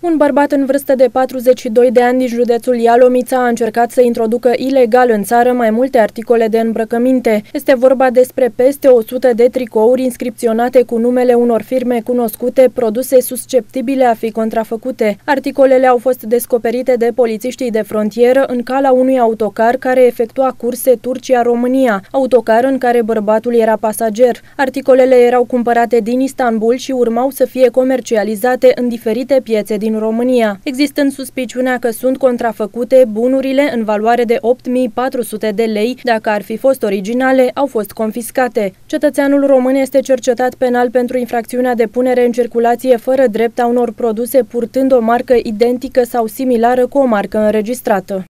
Un bărbat în vârstă de 42 de ani din județul Ialomița a încercat să introducă ilegal în țară mai multe articole de îmbrăcăminte. Este vorba despre peste 100 de tricouri inscripționate cu numele unor firme cunoscute, produse susceptibile a fi contrafăcute. Articolele au fost descoperite de polițiștii de frontieră în cala unui autocar care efectua curse Turcia-România, autocar în care bărbatul era pasager. Articolele erau cumpărate din Istanbul și urmau să fie comercializate în diferite piețe din România, existând suspiciunea că sunt contrafăcute bunurile în valoare de 8400 de lei, dacă ar fi fost originale, au fost confiscate. Cetățeanul român este cercetat penal pentru infracțiunea de punere în circulație fără drept a unor produse purtând o marcă identică sau similară cu o marcă înregistrată.